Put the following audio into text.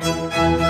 Música